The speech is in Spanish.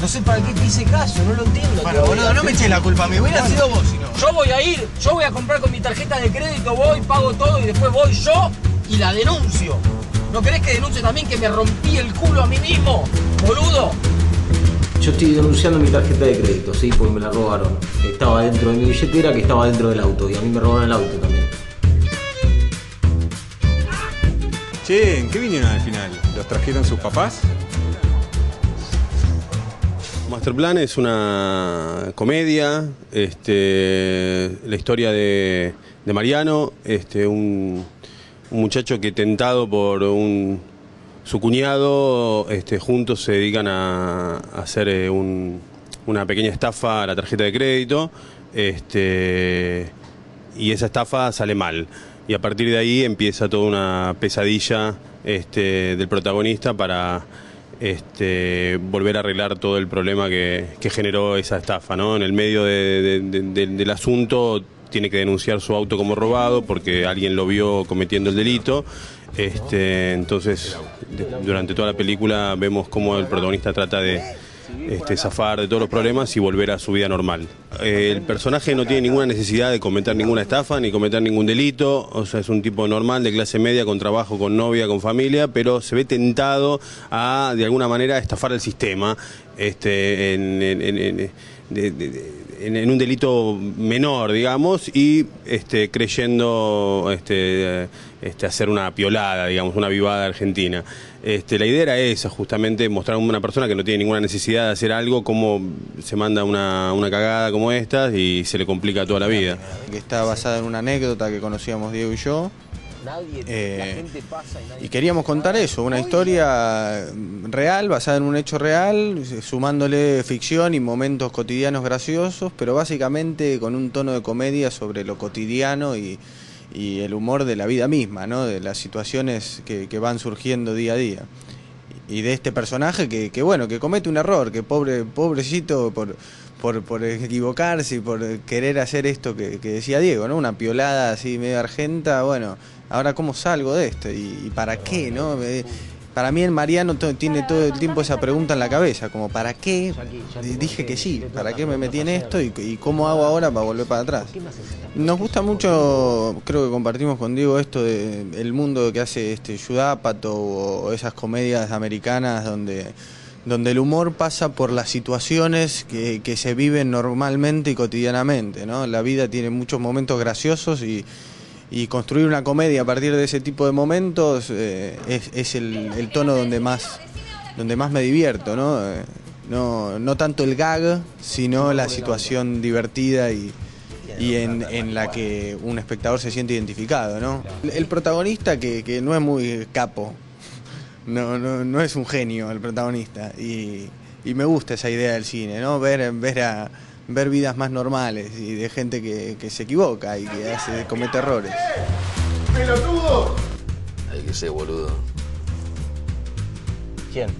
No sé para qué te hice caso, no lo entiendo. Bueno, boludo, no me eches la culpa a mí, hubiera sido vos si no. Yo voy a ir, yo voy a comprar con mi tarjeta de crédito, voy, pago todo y después voy yo y la denuncio. ¿No querés que denuncie también que me rompí el culo a mí mismo, boludo? Yo estoy denunciando mi tarjeta de crédito, sí, porque me la robaron. Estaba dentro de mi billetera que estaba dentro del auto y a mí me robaron el auto también. Che, ¿en qué vinieron al final? ¿Los trajeron sus papás? Masterplan es una comedia, este, la historia de, Mariano, este, un, muchacho que tentado por un, su cuñado, este, juntos se dedican a, hacer eh, un- una pequeña estafa a la tarjeta de crédito, y esa estafa sale mal. Y a partir de ahí empieza toda una pesadilla del protagonista para este, volver a arreglar todo el problema que, generó esa estafa. ¿no? En el medio de- de- de- de- del asunto tiene que denunciar su auto como robado porque alguien lo vio cometiendo el delito. Este, entonces, durante toda la película vemos cómo el protagonista trata de este, zafar de todos los problemas y volver a su vida normal. Eh, el personaje no tiene ninguna necesidad de cometer ninguna estafa ni cometer ningún delito, o sea, es un tipo normal de clase media con trabajo, con novia, con familia, pero se ve tentado a, de alguna manera, estafar el sistema este, en, en- en- en- de- de- de- en- un delito menor, digamos, y este, creyendo este, este, hacer una piolada, digamos, una vivada argentina. Este, la idea era esa, justamente mostrar a una persona que no tiene ninguna necesidad de hacer algo, cómo se manda una, una cagada como esta y se le complica toda la vida. que está basada en una anécdota que conocíamos Diego y yo. Eh, y queríamos contar eso, una historia real, basada en un hecho real, sumándole ficción y momentos cotidianos graciosos, pero básicamente con un tono de comedia sobre lo cotidiano y, y el humor de la vida misma, ¿no? de las situaciones que, que van surgiendo día a día. Y de este personaje que, que, bueno, que comete un error, que pobre, pobrecito por, por, por equivocarse y por querer hacer esto que, que decía Diego, ¿no? Una piolada así medio argenta, bueno, ahora cómo salgo de esto y, y para qué, ¿no? Eh, Para mí el Mariano tiene todo el tiempo esa pregunta en la cabeza, como ¿para qué? Dije que sí, ¿para qué me metí en esto y, y cómo hago ahora para volver para atrás? Nos gusta mucho, creo que compartimos con Diego esto de el mundo que hace este Judápato o esas comedias americanas donde, donde el humor pasa por las situaciones que, se viven normalmente y cotidianamente, ¿no? La vida tiene muchos momentos graciosos y, construir una comedia a partir de ese tipo de momentos eh, es, el, tono donde más, donde más me divierto, ¿no? Eh, no, tanto el gag, sino la situación divertida y, en, en la que un espectador se siente identificado, ¿no? El, protagonista que no es muy capo, no, no, no es un genio el protagonista y, y me gusta esa idea del cine, ¿no? Ver, ver, a, ver vidas más normales y de gente que, que se equivoca y que hace, comete errores. Hay que ser boludo. ¿Quién?